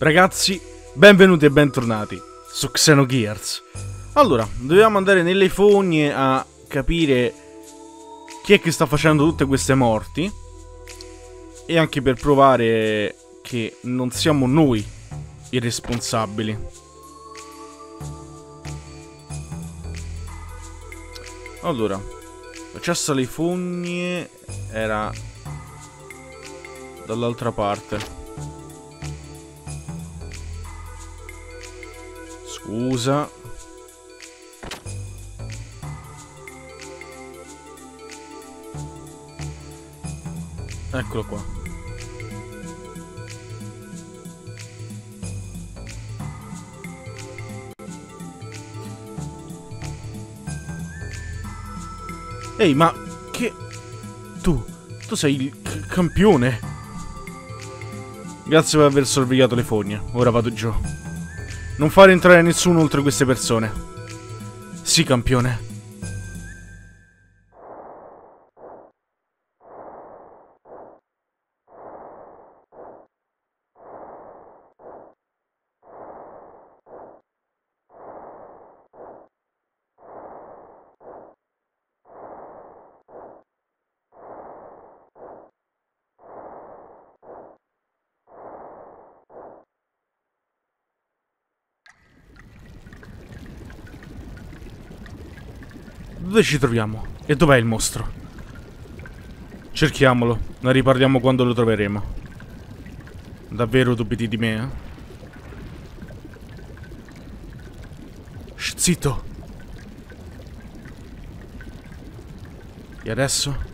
Ragazzi, benvenuti e bentornati su Xenogears. Allora, dobbiamo andare nelle fogne a capire chi è che sta facendo tutte queste morti e anche per provare che non siamo noi i responsabili. Allora, l'accesso alle fogne era dall'altra parte. Scusa. Eccolo qua. Ehi, ma che... Tu, tu sei il campione. Grazie per aver sorvegliato le fogne. Ora vado giù. Non fare entrare nessuno oltre queste persone. Sì, campione. Dove ci troviamo? E dov'è il mostro? Cerchiamolo, ne riparliamo quando lo troveremo. Davvero dubiti di me, eh? Zitto! E adesso?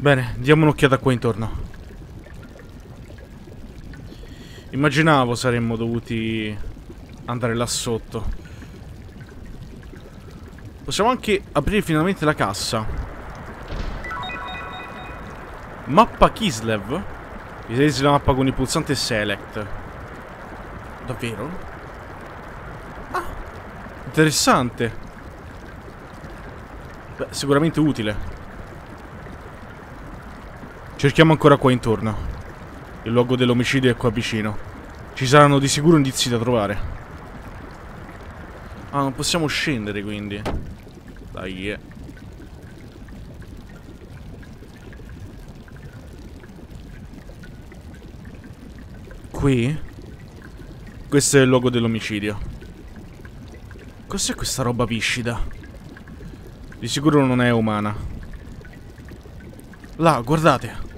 Bene, diamo un'occhiata qua intorno. Immaginavo saremmo dovuti andare là sotto. Possiamo anche aprire finalmente la cassa. Mappa Kislev. Visualizzi la mappa con il pulsante Select. Davvero? Ah, interessante. Beh, sicuramente utile. Cerchiamo ancora qua intorno. Il luogo dell'omicidio è qua vicino. Ci saranno di sicuro indizi da trovare. Ah, non possiamo scendere quindi. Dai. Eh. Qui? Questo è il luogo dell'omicidio. Cos'è questa roba viscida? Di sicuro non è umana. Là, guardate.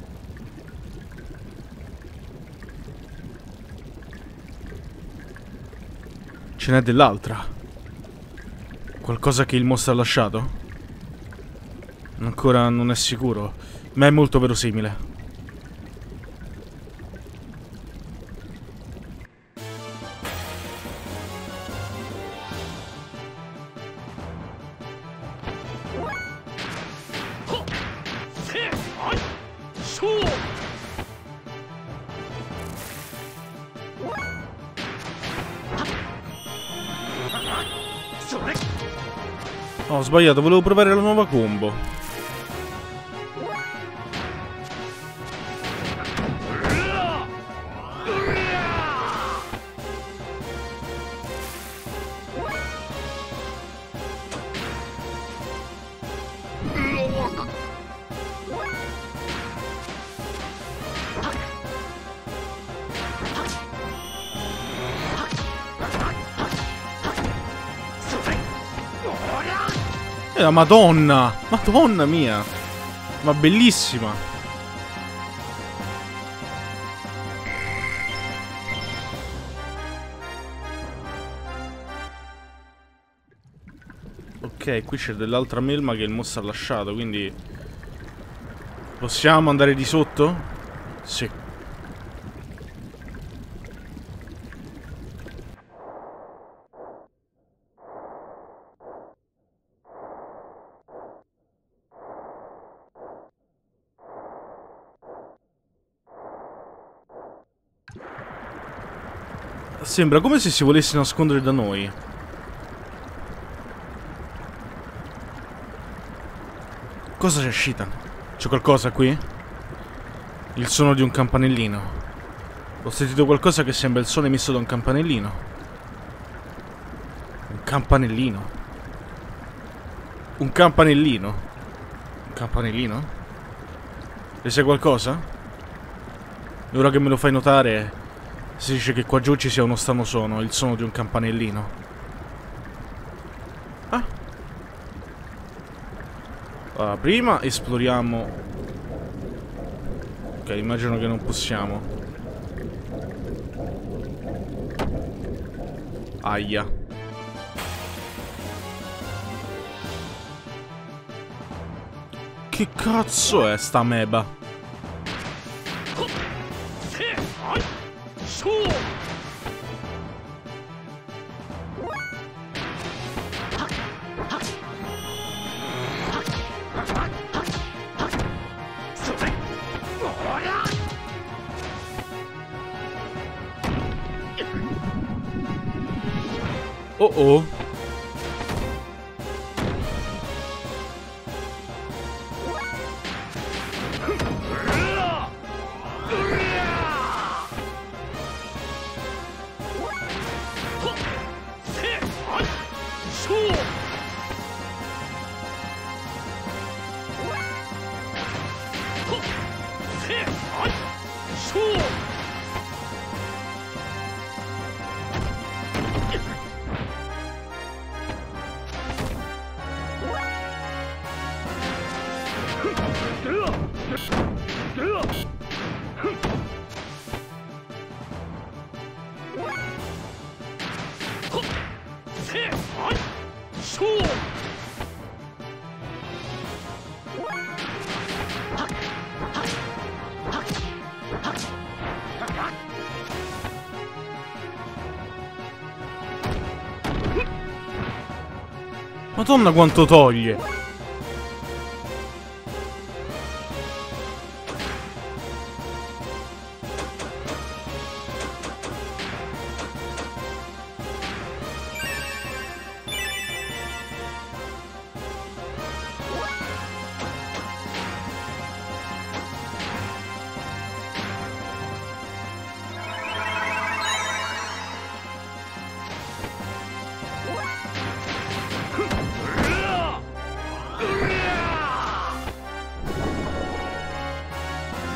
Ce n'è dell'altra. Qualcosa che il mostro ha lasciato? Ancora non è sicuro, ma è molto verosimile. Sbagliato, volevo provare la nuova combo. La madonna! Madonna mia! Ma bellissima! Ok, qui c'è dell'altra melma che il mostro ha lasciato, quindi... Possiamo andare di sotto? Sì. Sembra come se si volesse nascondere da noi. Cosa c'è Shitan? C'è qualcosa qui? Il suono di un campanellino. Ho sentito qualcosa che sembra il suono emesso da un campanellino. Un campanellino. Un campanellino. Un campanellino? Ne sai qualcosa? E ora che me lo fai notare, si dice che qua giù ci sia uno strano suono, il suono di un campanellino. Ah. Allora, prima esploriamo... Ok, immagino che non possiamo. Aia. Che cazzo è sta meba? Oh oh. Madonna quanto toglie.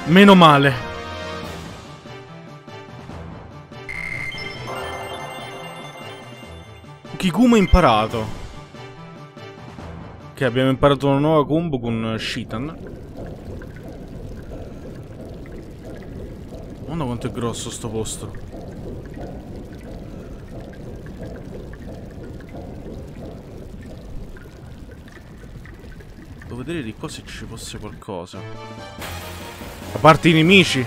Meno male. Kikumo imparato. Ok, abbiamo imparato una nuova combo con Shitan. Guarda quanto è grosso sto posto. Devo vedere di qua se ci fosse qualcosa. A parte i nemici.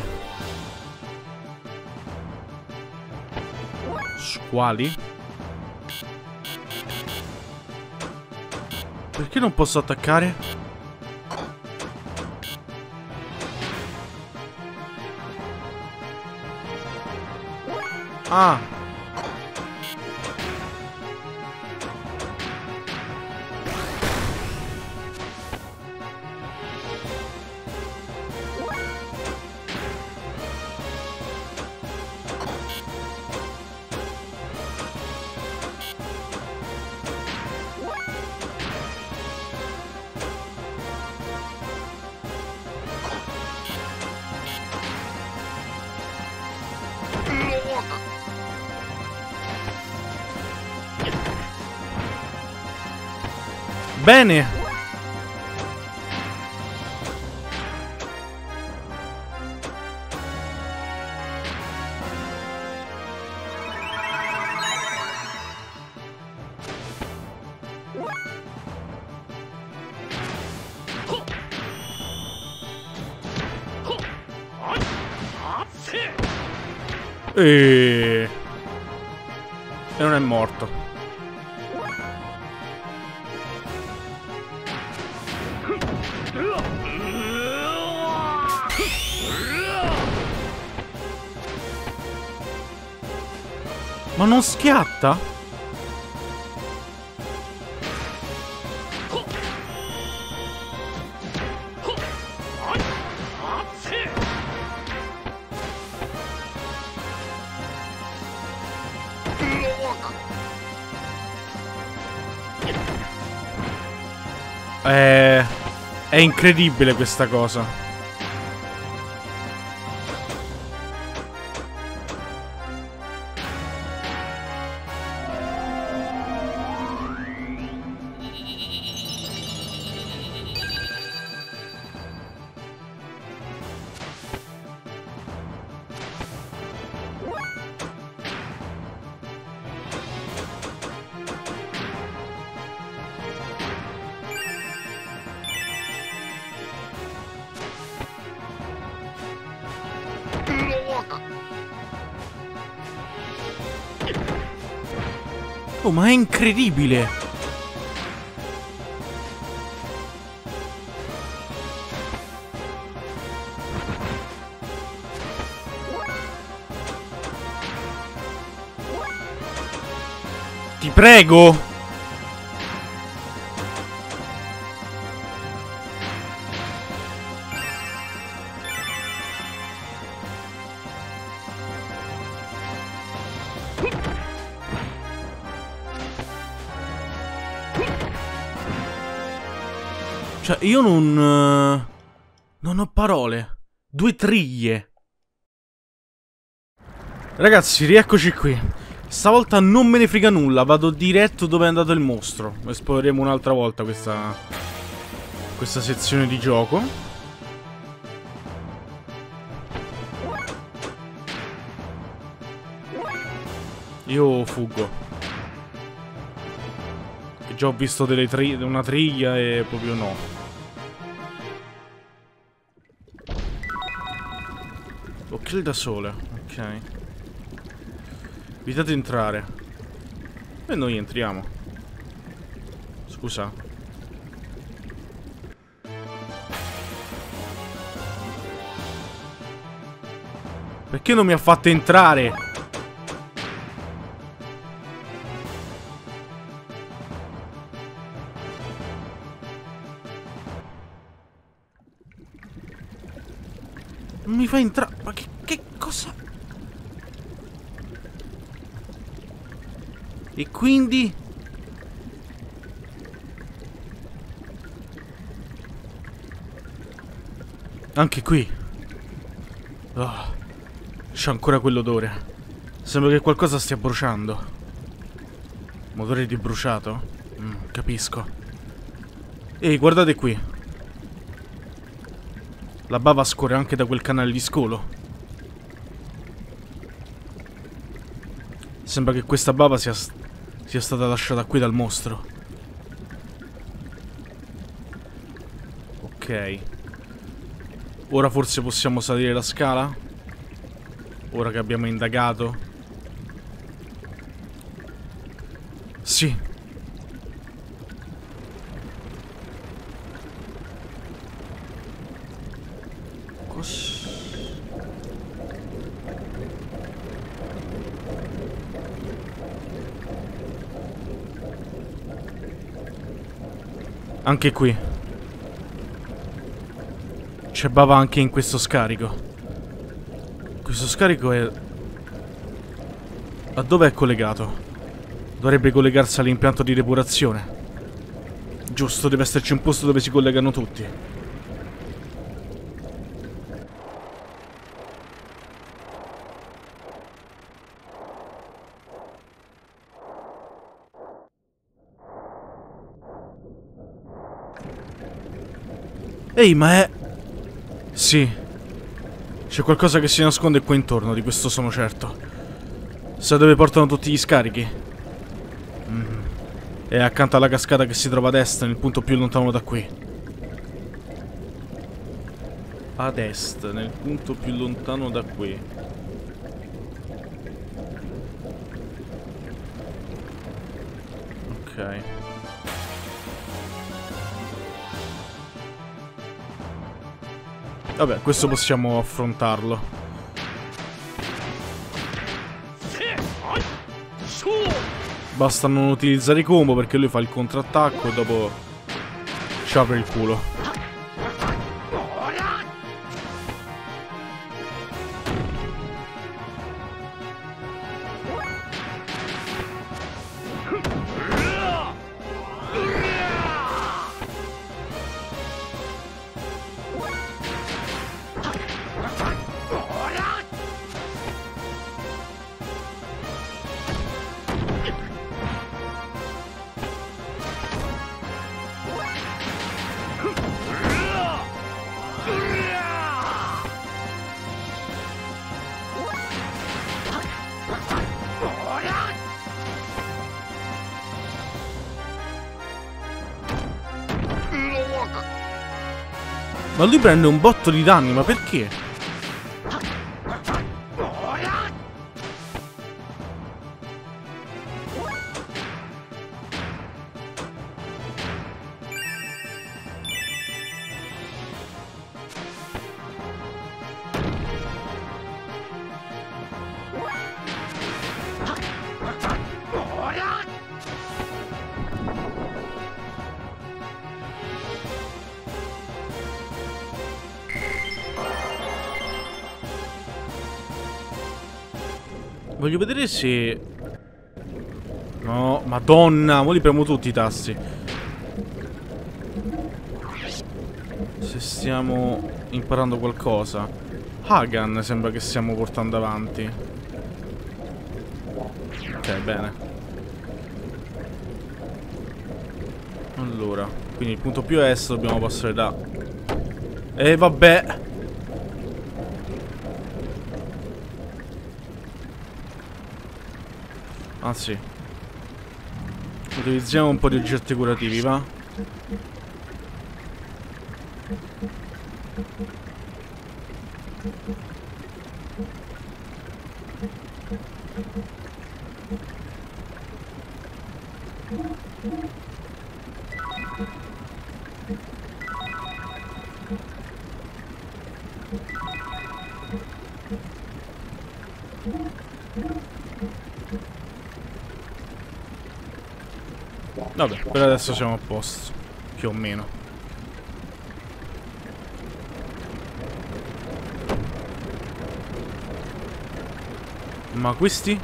Squali? Perché non posso attaccare? Ah, Bene. E... e non è morto. Ma non schiatta? È... È incredibile questa cosa. Incredibile! Ti prego! Io non... Uh, non ho parole. Due triglie. Ragazzi, rieccoci qui. Stavolta non me ne frega nulla, vado diretto dove è andato il mostro. Esploreremo un'altra volta questa... Questa sezione di gioco. Io fuggo. Già ho visto tri una triglia e proprio no. Kill da sole. Ok. Evitate entrare. E noi entriamo. Scusa. Perché non mi ha fatto entrare? Non mi fa entrare. Ma che che cosa... E quindi... Anche qui. Oh, c'è ancora quell'odore. Sembra che qualcosa stia bruciando. Motore di bruciato? Mm, capisco. Ehi, guardate qui. La bava scorre anche da quel canale di scolo. Sembra che questa bava sia, sia stata lasciata qui dal mostro. Ok. Ora forse possiamo salire la scala? Ora che abbiamo indagato? Sì. Anche qui. C'è bava anche in questo scarico. Questo scarico è... A dove è collegato? Dovrebbe collegarsi all'impianto di depurazione. Giusto, deve esserci un posto dove si collegano tutti. Ehi, ma è... Sì. C'è qualcosa che si nasconde qua intorno, di questo sono certo. Sa dove portano tutti gli scarichi? Mm. È accanto alla cascata che si trova a destra, nel punto più lontano da qui. Ad est, nel punto più lontano da qui. Ok. Vabbè, questo possiamo affrontarlo. Basta non utilizzare i combo perché lui fa il contrattacco e dopo ci apre il culo. Ma lui prende un botto di danni, ma perché? Vedere se... No, madonna, ora li premo tutti i tasti. Se stiamo imparando qualcosa. Hagan sembra che stiamo portando avanti. Ok, bene. Allora, quindi il punto più est dobbiamo passare da... E eh, vabbè... Anzi Utilizziamo un po' di oggetti curativi, va? Vabbè, per adesso siamo a posto. Più o meno. Ma questi?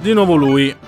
Di nuovo lui.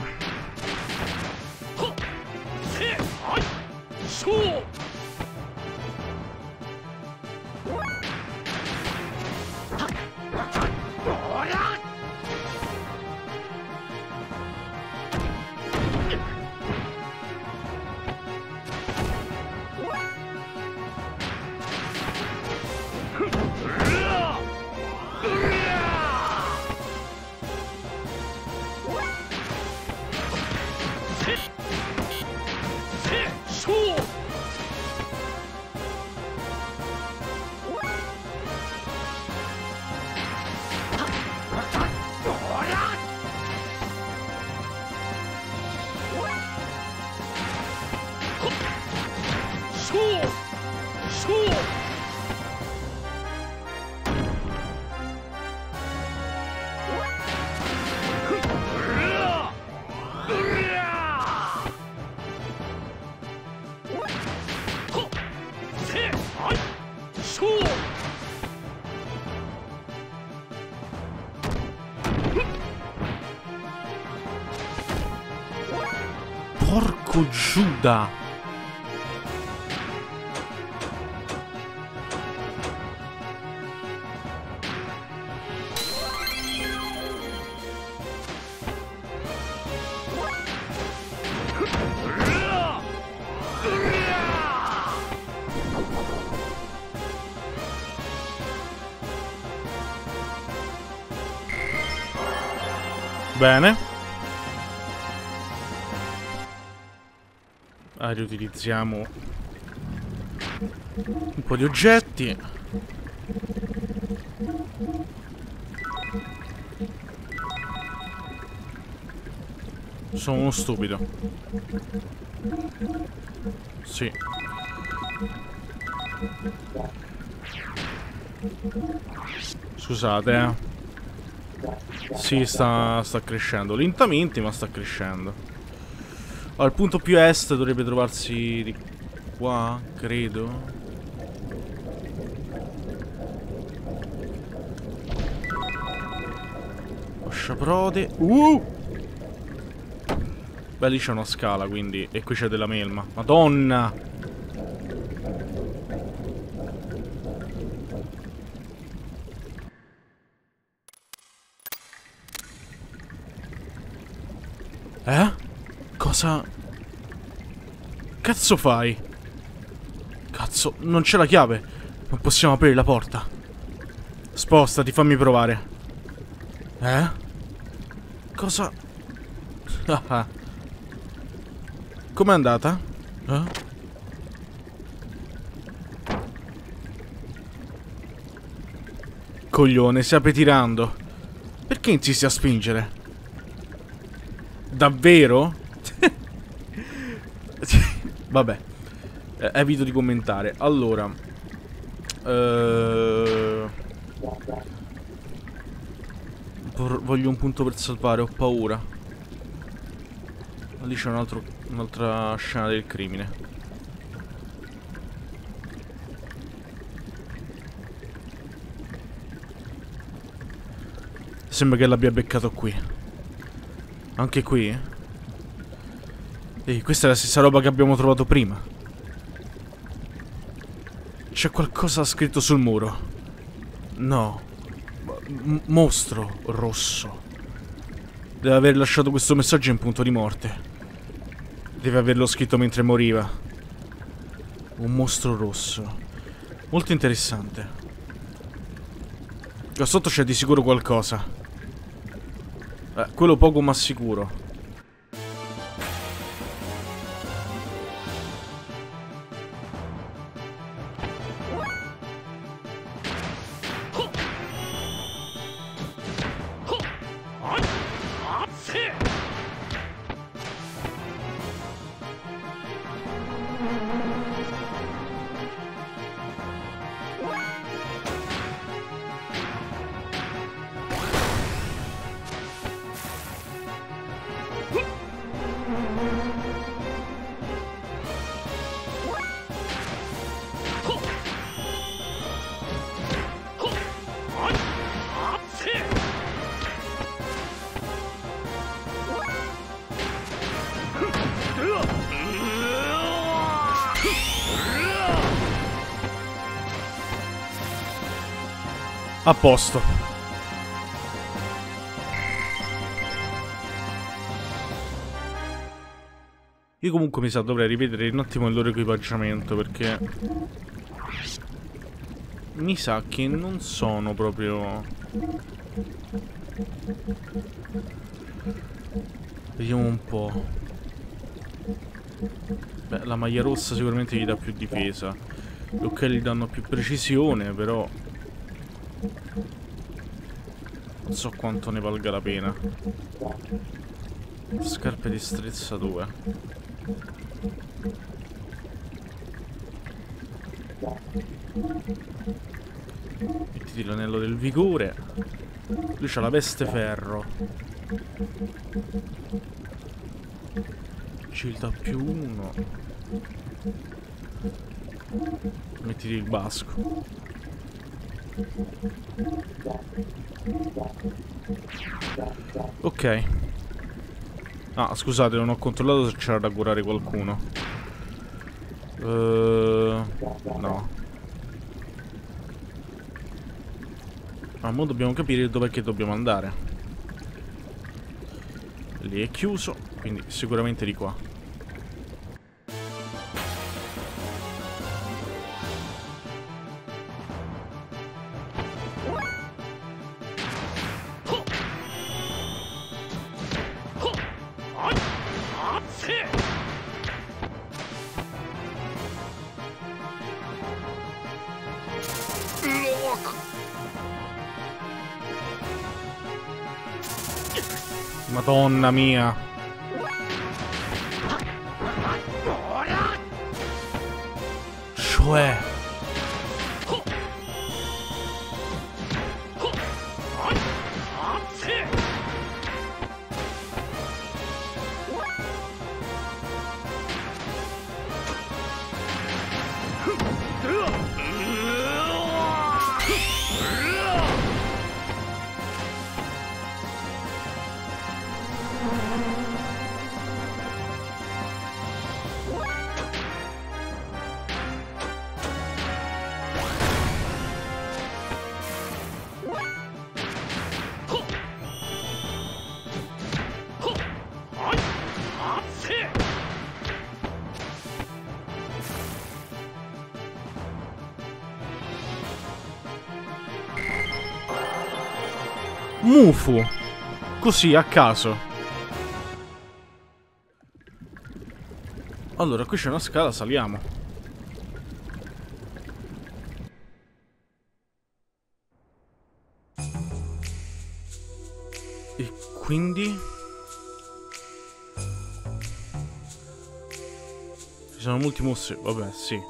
Giuda! Bene. Riutilizziamo un po' di oggetti. Sono uno stupido. Sì. Scusate, eh. Sì, sta, sta crescendo. Lentamente, ma sta crescendo. Al punto più est dovrebbe trovarsi di qua, credo. Osciaprode. Uh! Beh, lì c'è una scala, quindi... E qui c'è della melma. Madonna! Eh? Cosa... Cazzo fai? Cazzo, non c'è la chiave. Non possiamo aprire la porta. Spostati, fammi provare. Eh? Cosa... Com'è andata? Eh? Coglione, apre tirando. Perché insisti a spingere? Davvero? Vabbè. Eh, evito di commentare. Allora. Eh... Voglio un punto per salvare, ho paura. Lì c'è un un'altra scena del crimine. Sembra che l'abbia beccato qui. Anche qui? Ehi, questa è la stessa roba che abbiamo trovato prima. C'è qualcosa scritto sul muro. No. Mostro rosso. Deve aver lasciato questo messaggio in punto di morte. Deve averlo scritto mentre moriva. Un mostro rosso. Molto interessante. Qua sotto c'è di sicuro qualcosa. Eh, quello poco ma sicuro. Posto. Io comunque mi sa dovrei rivedere un attimo il loro equipaggiamento perché... Mi sa che non sono proprio... Vediamo un po'. Beh, la maglia rossa sicuramente gli dà più difesa. Gli occhiali danno più precisione, però... Non so quanto ne valga la pena. Scarpe di strezza 2. Mettiti l'anello del vigore. Lui c'ha la veste ferro. Cilda più uno. Mettiti il basco. Ok. Ah, scusate, non ho controllato se c'era da curare qualcuno. Uh, no. Ma ora dobbiamo capire dov'è che dobbiamo andare. Lì è chiuso, quindi sicuramente di qua. Madonna mia. Mufu. Così, a caso. Allora, qui c'è una scala, saliamo. E quindi... Ci sono molti mostri, vabbè, sì.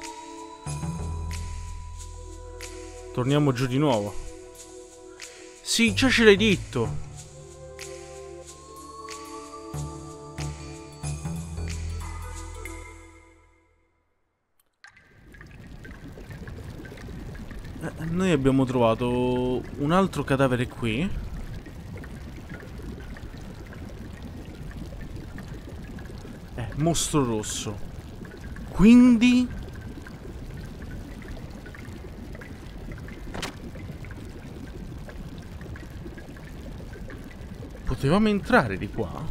Torniamo giù di nuovo. Sì, già ce l'hai detto. Eh, noi abbiamo trovato un altro cadavere qui. Eh, mostro rosso. Quindi... Potevamo entrare di qua?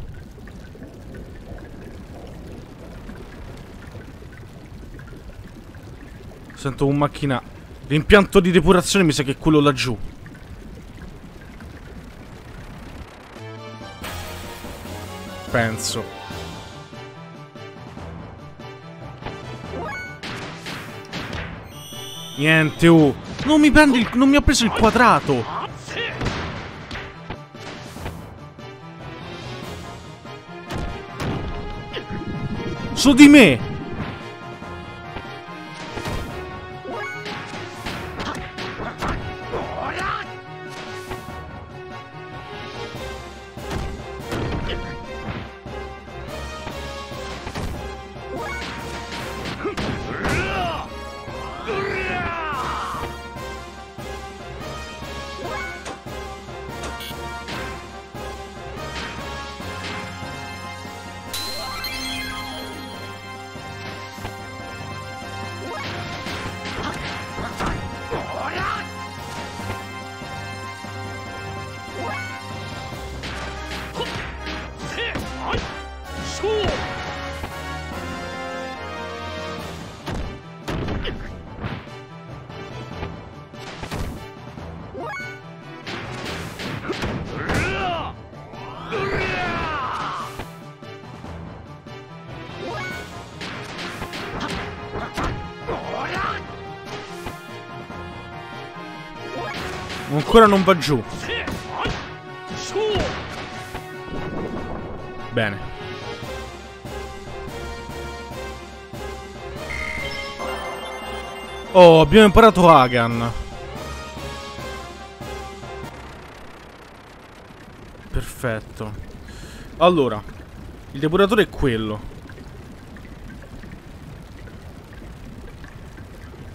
Sento un macchina... L'impianto di depurazione mi sa che è quello laggiù. Penso. Niente, oh. Non mi prendi il... Non mi ha preso il quadrato. Su di Ancora non va giù. Bene. Oh, abbiamo imparato Hagan. Perfetto. Allora, il depuratore è quello.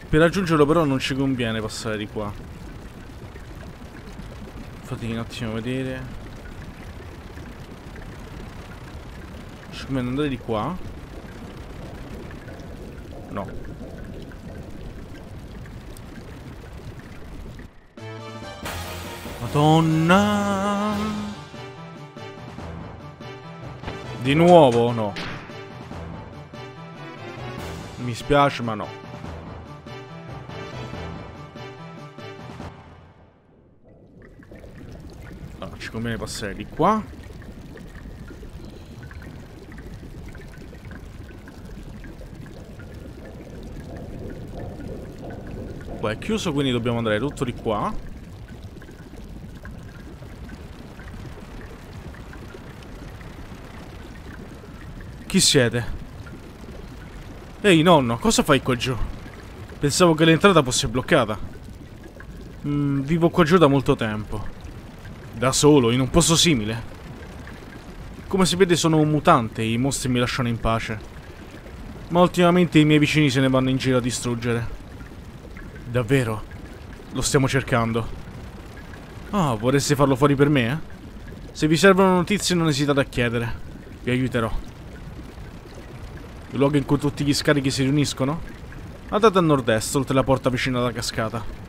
Per raggiungerlo però non ci conviene passare di qua. Fatemi un attimo vedere. Conviene andare di qua? No. Madonna! Di nuovo? No. Mi spiace ma no. Conviene passare di qua. Qua è chiuso, quindi dobbiamo andare tutto di qua. Chi siete? Ehi nonno, cosa fai qua giù? Pensavo che l'entrata fosse bloccata. Mm, vivo qua giù da molto tempo. Da solo, in un posto simile. Come si vede sono un mutante e i mostri mi lasciano in pace. Ma ultimamente i miei vicini se ne vanno in giro a distruggere. Davvero? Lo stiamo cercando. Ah, oh, vorreste farlo fuori per me, eh? Se vi servono notizie non esitate a chiedere. Vi aiuterò. Il luogo in cui tutti gli scarichi si riuniscono? Andate a nord-est, oltre la porta vicino alla cascata.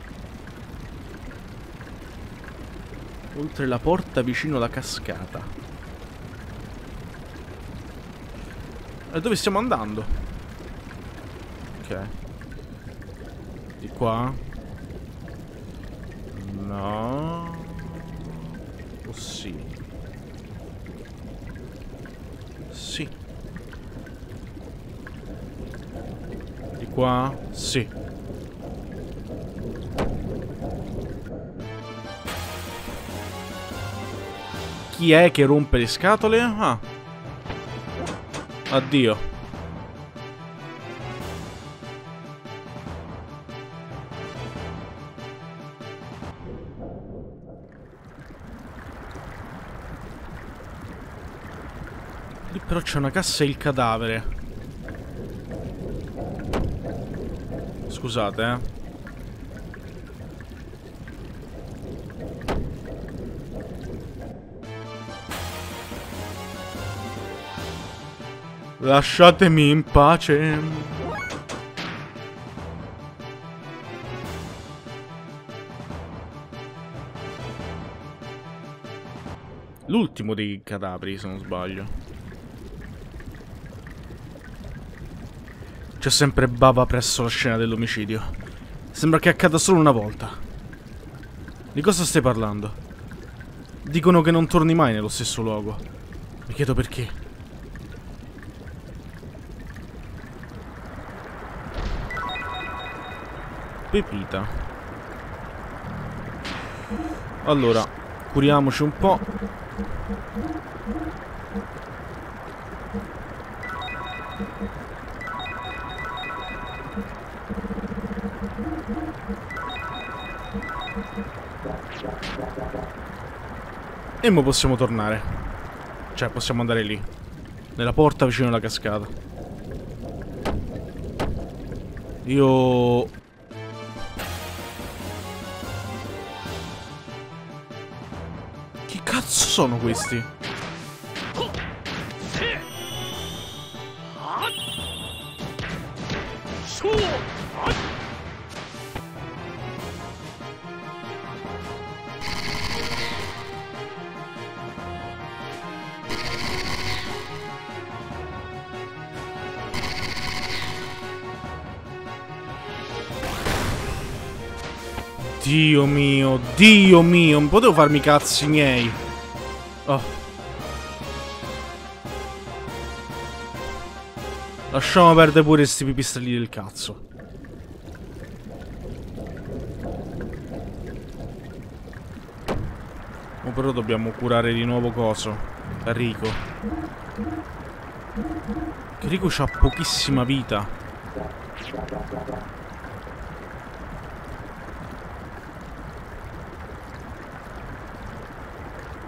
Oltre la porta vicino alla cascata. E dove stiamo andando? Ok. Di qua? No. Oh sì. Sì. Di qua? Sì. Chi è che rompe le scatole? Ah. Addio. Lì però c'è una cassa e il cadavere. Scusate, eh. Lasciatemi in pace. L'ultimo dei cadaveri, se non sbaglio. C'è sempre bava presso la scena dell'omicidio. Sembra che accada solo una volta. Di cosa stai parlando? Dicono che non torni mai nello stesso luogo. Mi chiedo perché. Pepita. Allora, curiamoci un po'. E mo possiamo tornare. Cioè, possiamo andare lì. Nella porta vicino alla cascata. Io sono questi? Dio mio, Dio mio, non potevo farmi i cazzi miei. Oh. Lasciamo perdere pure questi pipistrelli del cazzo. Oh, però dobbiamo curare di nuovo coso. Rico. Che Rico ha pochissima vita.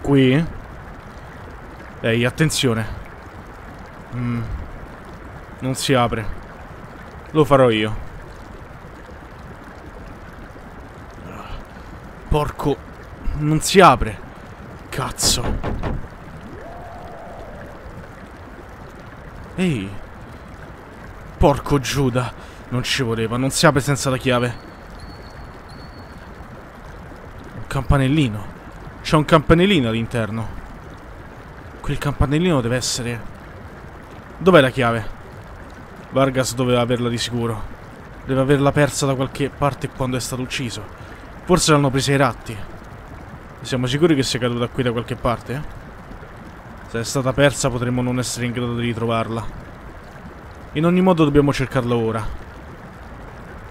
Qui? Ehi, attenzione. Mm. Non si apre. Lo farò io. Porco. Non si apre. Cazzo. Ehi. Porco Giuda. Non ci voleva. Non si apre senza la chiave. Un campanellino. C'è un campanellino all'interno. Quel campanellino deve essere... Dov'è la chiave? Vargas doveva averla di sicuro. Deve averla persa da qualche parte quando è stato ucciso. Forse l'hanno presa i ratti. Siamo sicuri che sia caduta qui da qualche parte? Se è stata persa potremmo non essere in grado di ritrovarla. In ogni modo dobbiamo cercarla ora.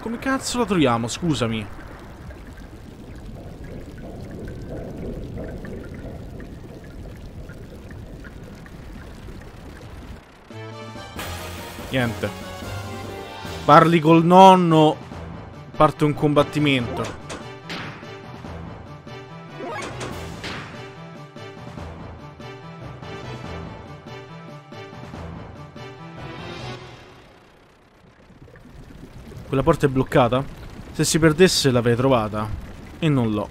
Come cazzo la troviamo? Scusami. Niente. Parli col nonno parte un combattimento. Quella porta è bloccata? Se si perdesse l'avrei trovata. E non l'ho.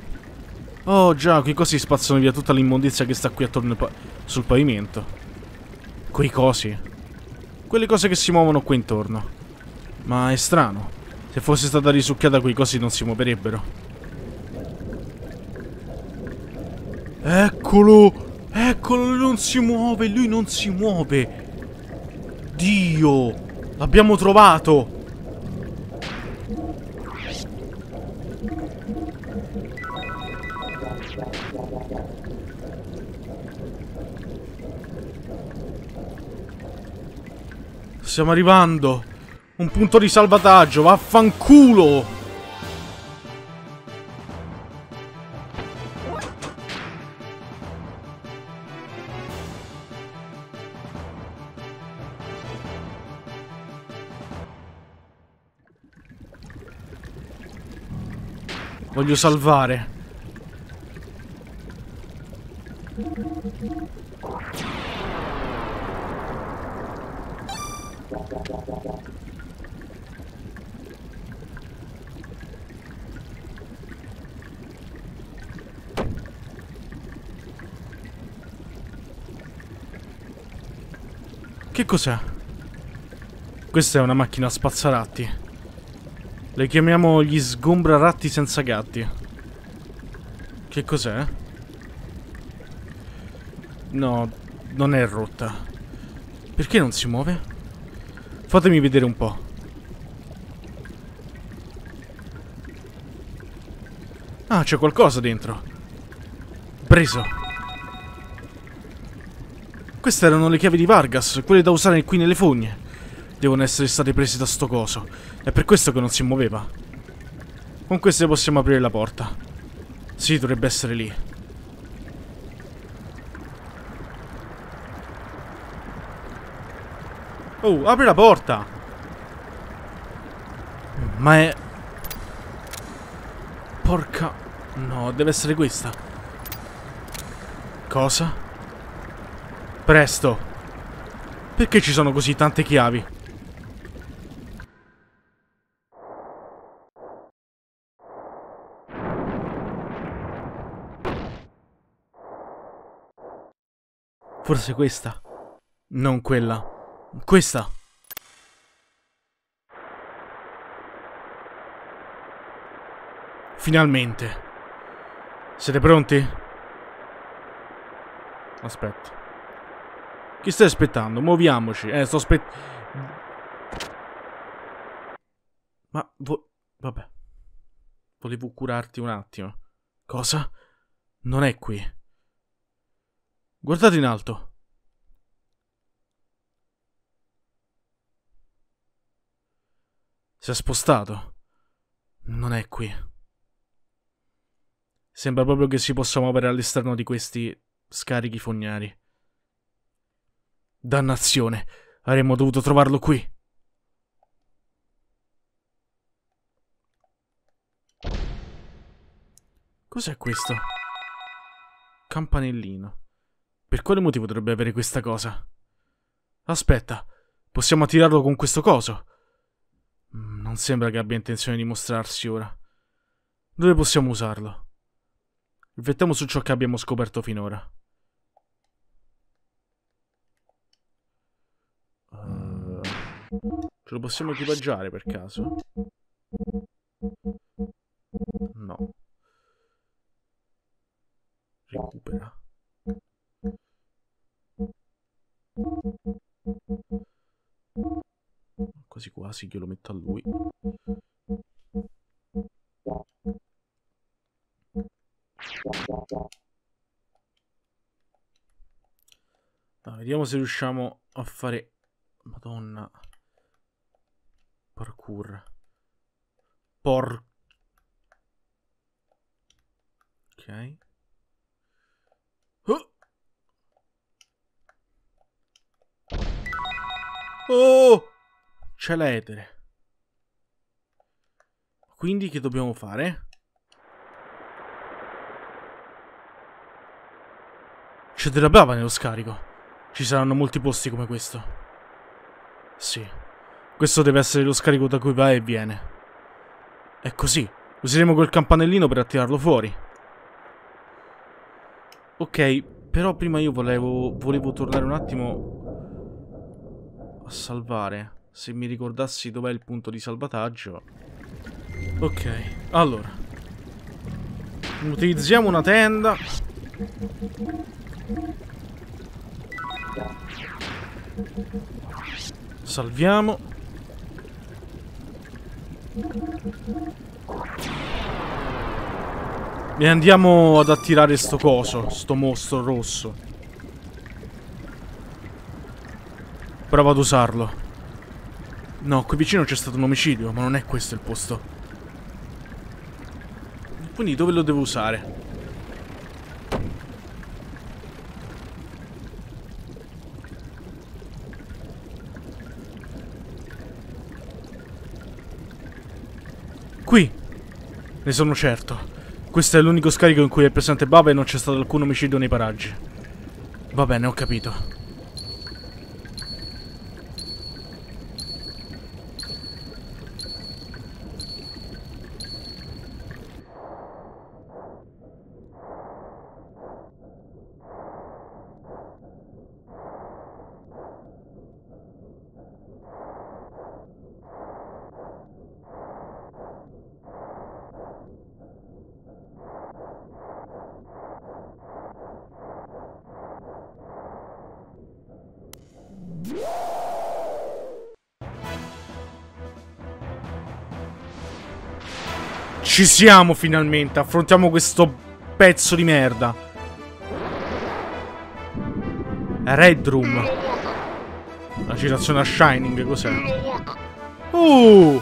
Oh già, quei cosi spazzano via tutta l'immondizia che sta qui attorno pa sul pavimento. Quei cosi. Quelle cose che si muovono qui intorno. Ma è strano. Se fosse stata risucchiata quei cosi non si muoverebbero. Eccolo! Eccolo, lui non si muove, lui non si muove. Dio! L'abbiamo trovato! Stiamo arrivando. Un punto di salvataggio, vaffanculo! Voglio salvare. Cos'è? Questa è una macchina spazzaratti. Le chiamiamo gli sgombraratti senza gatti. Che cos'è? No, non è rotta. Perché non si muove? Fatemi vedere un po'. Ah, c'è qualcosa dentro. Preso. Queste erano le chiavi di Vargas, quelle da usare qui nelle fogne. Devono essere state prese da sto coso. È per questo che non si muoveva. Con queste possiamo aprire la porta. Sì, dovrebbe essere lì. Oh, apri la porta! Ma è... Porca... No, deve essere questa. Cosa? Presto. Perché ci sono così tante chiavi? Forse questa. Non quella. Questa. Finalmente. Siete pronti? Aspetta. Chi stai aspettando? Muoviamoci. Eh, sto aspettando. Ma... Vo vabbè. Volevo curarti un attimo. Cosa? Non è qui. Guardate in alto. Si è spostato. Non è qui. Sembra proprio che si possa muovere all'esterno di questi scarichi fognari. Dannazione, avremmo dovuto trovarlo qui. Cos'è questo? Campanellino. Per quale motivo dovrebbe avere questa cosa? Aspetta, possiamo attirarlo con questo coso? Mm, non sembra che abbia intenzione di mostrarsi ora. Dove possiamo usarlo? Riflettiamo su ciò che abbiamo scoperto finora. Ce lo possiamo equipaggiare per caso? No. Recupera. Quasi quasi io lo metto a lui. Ah, vediamo se riusciamo a fare... Madonna parkour. Por... Ok. Oh! oh! C'è l'etere. quindi che dobbiamo fare? C'è della bava nello scarico. Ci saranno molti posti come questo. Sì. Questo deve essere lo scarico da cui va e viene. È così. Useremo quel campanellino per attirarlo fuori. Ok, però prima io volevo, volevo tornare un attimo a salvare. Se mi ricordassi dov'è il punto di salvataggio. Ok, allora. Utilizziamo una tenda. Salviamo. E andiamo ad attirare sto coso, sto mostro rosso. Provo ad usarlo. No, qui vicino c'è stato un omicidio, ma non è questo il posto. Quindi dove lo devo usare? Qui! Ne sono certo. Questo è l'unico scarico in cui è presente Baba e non c'è stato alcun omicidio nei paraggi. Va bene, ho capito. Ci siamo finalmente, affrontiamo questo pezzo di merda. Red Room. La citazione a Shining, cos'è? Uh!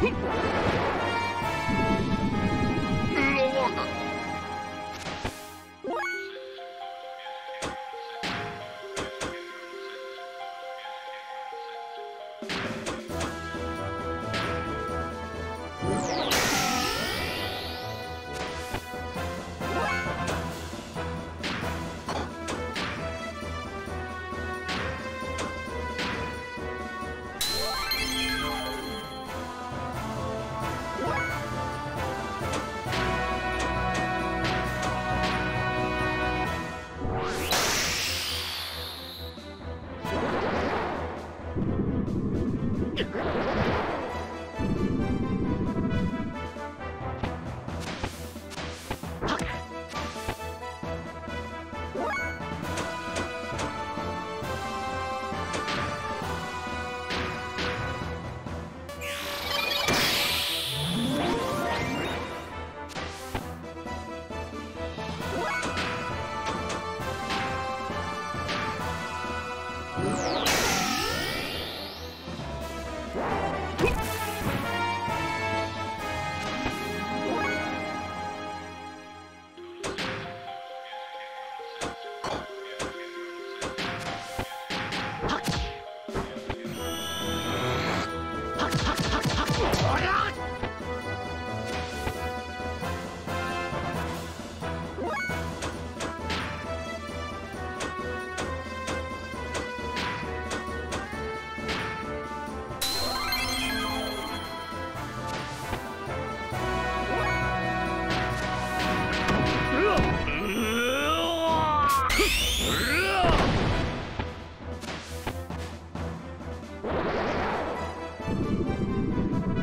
Hit!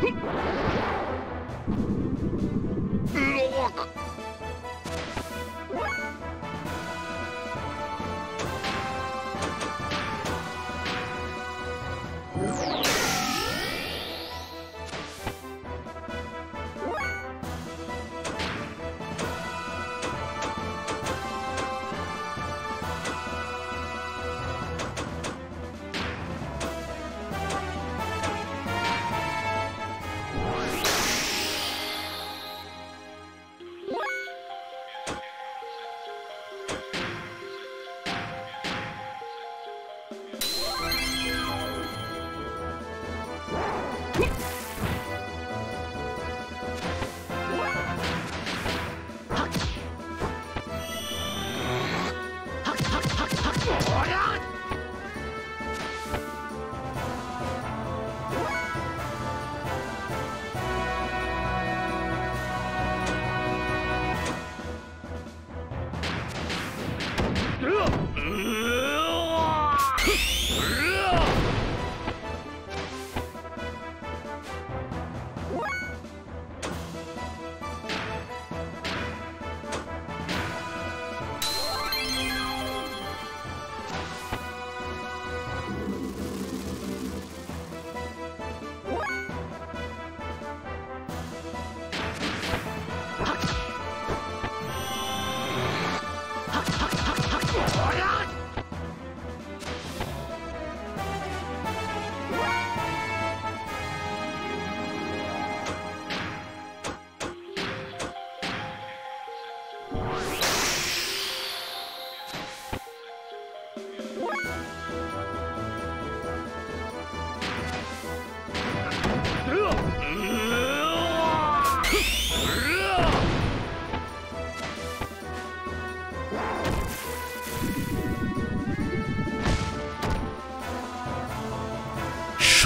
Hit!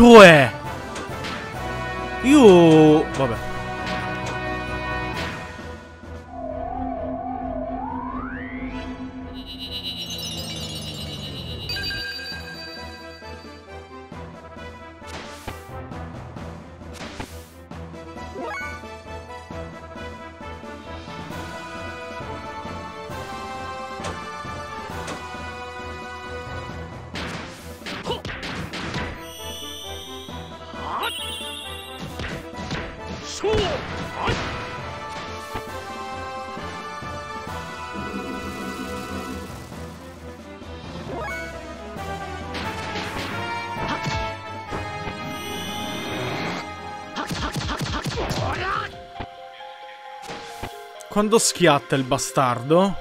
Cioè... Io... Quando schiatta il bastardo?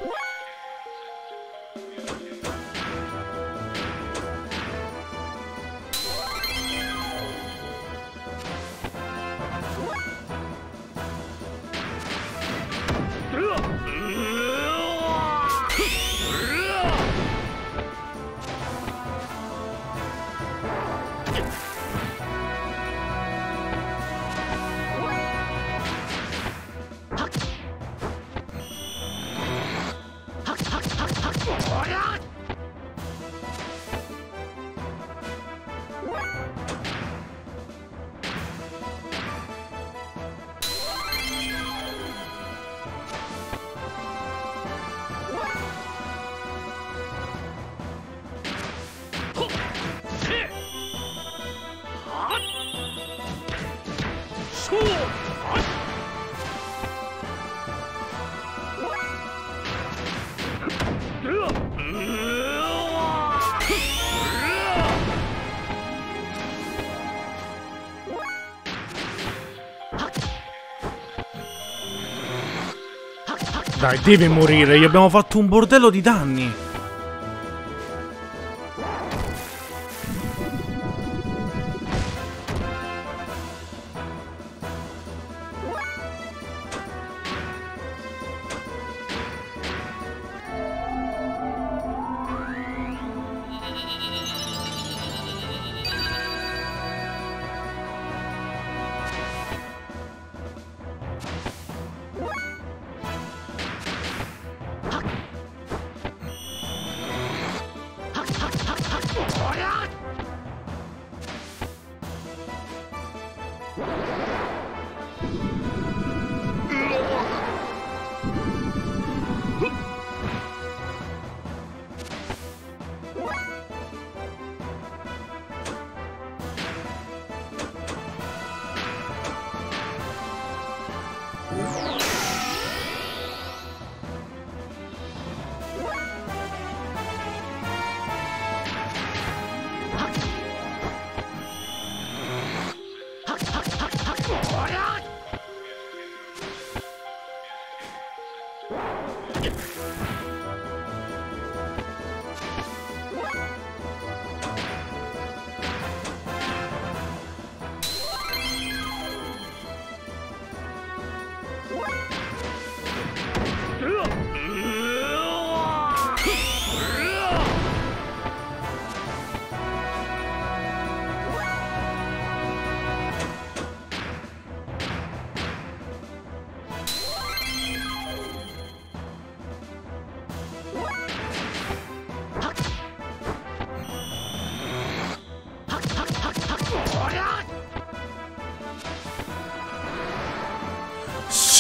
Dai, deve morire, gli abbiamo fatto un bordello di danni.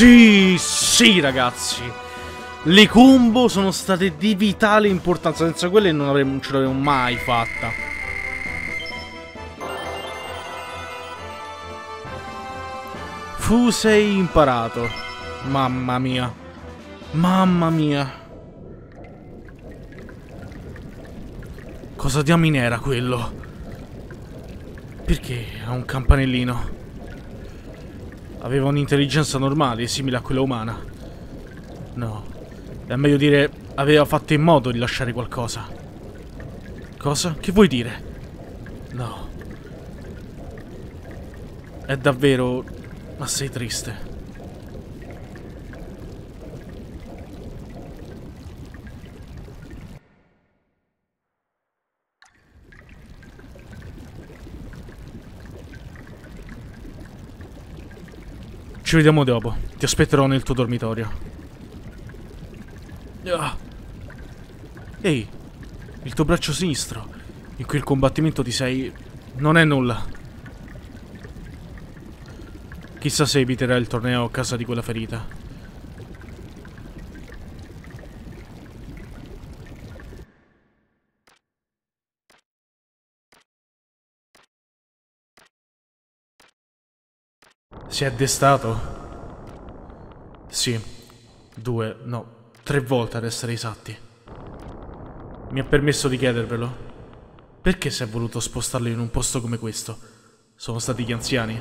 Sì, sì ragazzi. Le combo sono state di vitale importanza, senza quelle non, avremmo, non ce l'avremmo mai fatta. Fu sei imparato. Mamma mia. Mamma mia. Cosa diamine era quello? Perché ha un campanellino? Aveva un'intelligenza normale, simile a quella umana. No. È meglio dire aveva fatto in modo di lasciare qualcosa. Cosa? Che vuoi dire? No. È davvero... Ma sei triste. Ci vediamo dopo. Ti aspetterò nel tuo dormitorio. Ah. Ehi, il tuo braccio sinistro. In quel combattimento ti sei... Non è nulla. Chissà se eviterà il torneo a casa di quella ferita. Si è destato? Sì, due, no, tre volte ad essere esatti. Mi ha permesso di chiedervelo. Perché si è voluto spostarlo in un posto come questo? Sono stati gli anziani?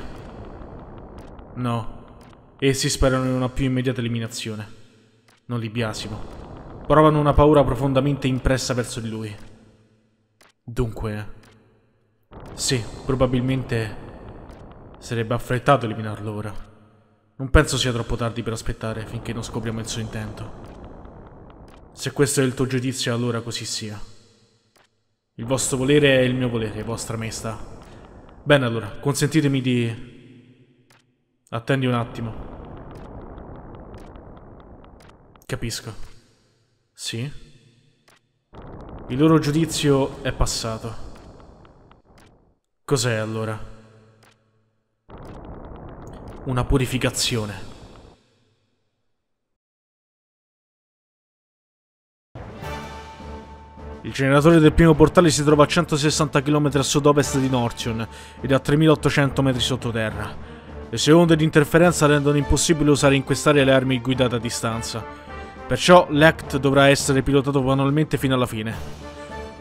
No, essi sperano in una più immediata eliminazione. Non li biasimo. Provano una paura profondamente impressa verso di lui. Dunque... Sì, probabilmente Sarebbe affrettato eliminarlo ora. Non penso sia troppo tardi per aspettare finché non scopriamo il suo intento. Se questo è il tuo giudizio, allora così sia. Il vostro volere è il mio volere, vostra maestà. Bene allora, consentitemi di... Attendi un attimo. Capisco. Sì? Il loro giudizio è passato. Cos'è allora? Una purificazione. Il generatore del primo portale si trova a 160 km a sud-ovest di Nortion ed a 3800 metri sottoterra. Le sue onde di interferenza rendono impossibile usare in quest'area le armi guidate a distanza. Perciò l'ACT dovrà essere pilotato manualmente fino alla fine.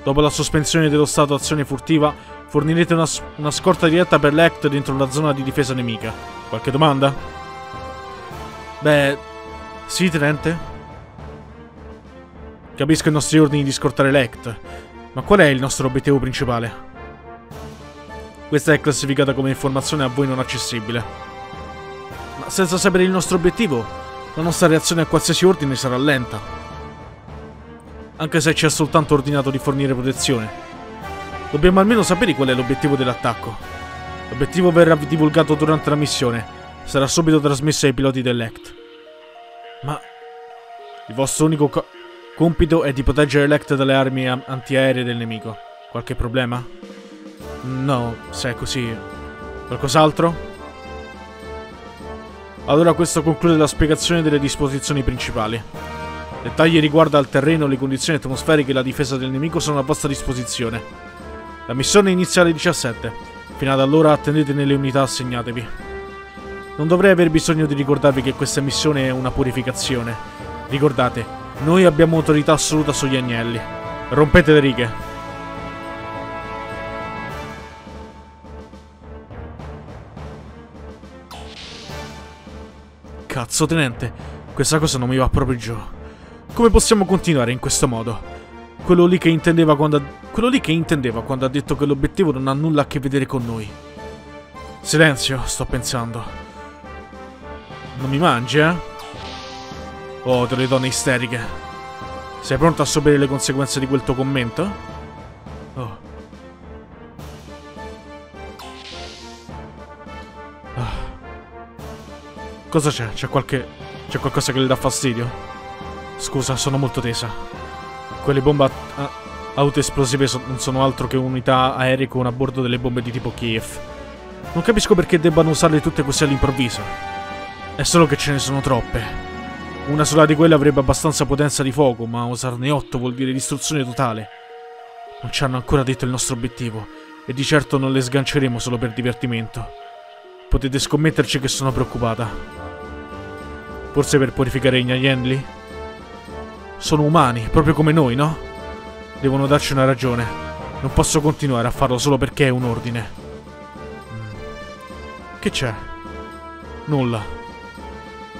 Dopo la sospensione dello stato azione furtiva, fornirete una, una scorta diretta per l'ACT dentro la zona di difesa nemica. Qualche domanda? Beh, sì, tenente. Capisco i nostri ordini di scortare l'ECT, ma qual è il nostro obiettivo principale? Questa è classificata come informazione a voi non accessibile. Ma senza sapere il nostro obiettivo, la nostra reazione a qualsiasi ordine sarà lenta. Anche se ci è soltanto ordinato di fornire protezione. Dobbiamo almeno sapere qual è l'obiettivo dell'attacco. L'obiettivo verrà divulgato durante la missione. Sarà subito trasmesso ai piloti dell'ECT. Ma... Il vostro unico co compito è di proteggere l'ECT dalle armi antiaeree del nemico. Qualche problema? No, se è così... Qualcos'altro? Allora questo conclude la spiegazione delle disposizioni principali. Dettagli riguardo al terreno, le condizioni atmosferiche e la difesa del nemico sono a vostra disposizione. La missione inizia alle 17. Fino ad allora attendete nelle unità assegnatevi. Non dovrei aver bisogno di ricordarvi che questa missione è una purificazione. Ricordate, noi abbiamo autorità assoluta sugli agnelli. Rompete le righe. Cazzo, tenente, questa cosa non mi va proprio giù. Come possiamo continuare in questo modo? Quello lì che intendeva quando ha... Quello lì che intendeva quando ha detto che l'obiettivo non ha nulla a che vedere con noi. Silenzio, sto pensando. Non mi mangi, eh? Oh, delle donne isteriche. Sei pronto a subire le conseguenze di quel tuo commento? Oh. Ah. Cosa c'è? C'è qualche... C'è qualcosa che le dà fastidio? Scusa, sono molto tesa. Quelle bombe autoesplosive non sono altro che unità aeree con a bordo delle bombe di tipo Kiev. Non capisco perché debbano usarle tutte così all'improvviso. È solo che ce ne sono troppe. Una sola di quelle avrebbe abbastanza potenza di fuoco, ma usarne otto vuol dire distruzione totale. Non ci hanno ancora detto il nostro obiettivo, e di certo non le sganceremo solo per divertimento. Potete scommetterci che sono preoccupata. Forse per purificare i Gnaienli? Sono umani, proprio come noi, no? Devono darci una ragione. Non posso continuare a farlo solo perché è un ordine. Mm. Che c'è? Nulla.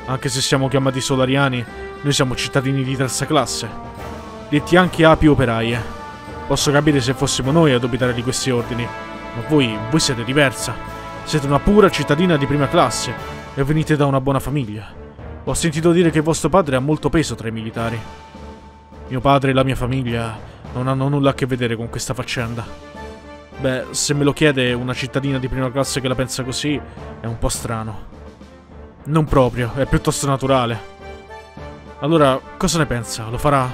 Anche se siamo chiamati solariani, noi siamo cittadini di terza classe. Detti anche api operaie. Posso capire se fossimo noi a dubitare di questi ordini, ma voi, voi siete diversa. Siete una pura cittadina di prima classe e venite da una buona famiglia. Ho sentito dire che vostro padre ha molto peso tra i militari. Mio padre e la mia famiglia non hanno nulla a che vedere con questa faccenda. Beh, se me lo chiede una cittadina di prima classe che la pensa così, è un po' strano. Non proprio, è piuttosto naturale. Allora, cosa ne pensa? Lo farà?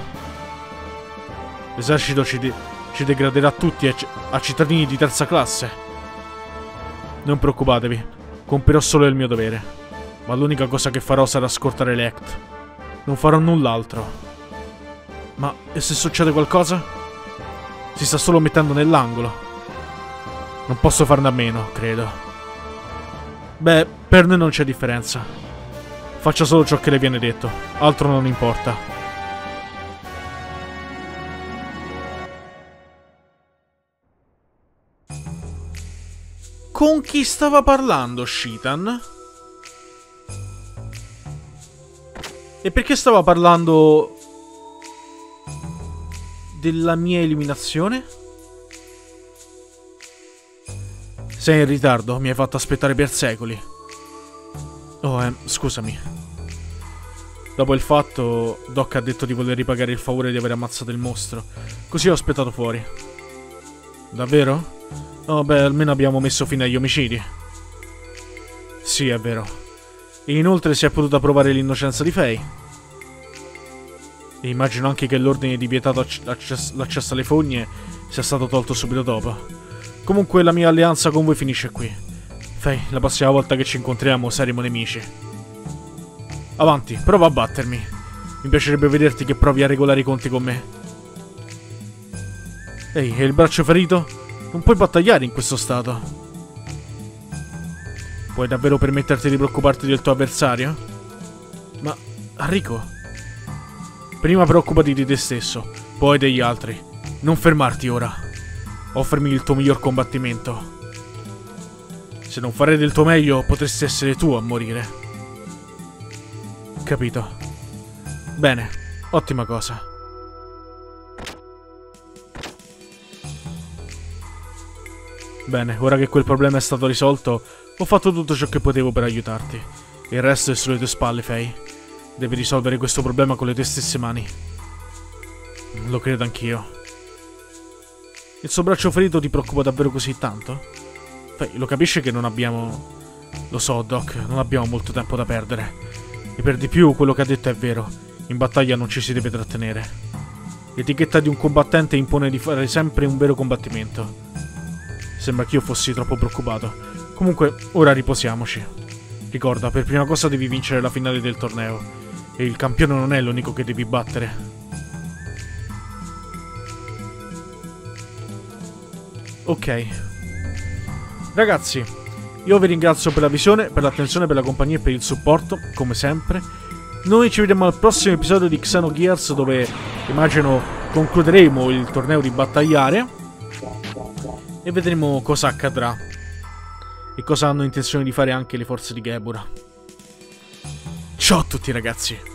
L'esercito ci, de ci degraderà tutti a, cittadini di terza classe. Non preoccupatevi, compirò solo il mio dovere. Ma l'unica cosa che farò sarà scortare l'Act. Non farò null'altro. Ma e se succede qualcosa? Si sta solo mettendo nell'angolo. Non posso farne a meno, credo. Beh, per noi non c'è differenza. Faccia solo ciò che le viene detto, altro non importa. Con chi stava parlando Shitan? E perché stava parlando della mia eliminazione? Sei in ritardo, mi hai fatto aspettare per secoli. Oh, eh, scusami. Dopo il fatto, Doc ha detto di voler ripagare il favore di aver ammazzato il mostro. Così ho aspettato fuori. Davvero? Oh, beh, almeno abbiamo messo fine agli omicidi. Sì, è vero. E inoltre si è potuta provare l'innocenza di Faye. E immagino anche che l'ordine di vietato l'accesso alle fogne sia stato tolto subito dopo. Comunque la mia alleanza con voi finisce qui. Fei, la prossima volta che ci incontriamo saremo nemici. Avanti, prova a battermi. Mi piacerebbe vederti che provi a regolare i conti con me. Ehi, e il braccio ferito? Non puoi battagliare in questo stato. Puoi davvero permetterti di preoccuparti del tuo avversario? Ma, Enrico... Prima preoccupati di te stesso, poi degli altri. Non fermarti ora. Offrimi il tuo miglior combattimento. Se non fare del tuo meglio, potresti essere tu a morire. Capito. Bene, ottima cosa. Bene, ora che quel problema è stato risolto, ho fatto tutto ciò che potevo per aiutarti. Il resto è sulle tue spalle, Faye. Devi risolvere questo problema con le tue stesse mani. Lo credo anch'io. Il suo braccio ferito ti preoccupa davvero così tanto? Beh, lo capisci che non abbiamo... Lo so, Doc, non abbiamo molto tempo da perdere. E per di più, quello che ha detto è vero. In battaglia non ci si deve trattenere. L'etichetta di un combattente impone di fare sempre un vero combattimento. Sembra che io fossi troppo preoccupato. Comunque, ora riposiamoci. Ricorda, per prima cosa devi vincere la finale del torneo. E il campione non è l'unico che devi battere. Ok. Ragazzi, io vi ringrazio per la visione, per l'attenzione, per la compagnia e per il supporto, come sempre. Noi ci vediamo al prossimo episodio di Xenogears dove immagino concluderemo il torneo di battagliare e vedremo cosa accadrà e cosa hanno intenzione di fare anche le forze di Gebura. Ciao a tutti ragazzi!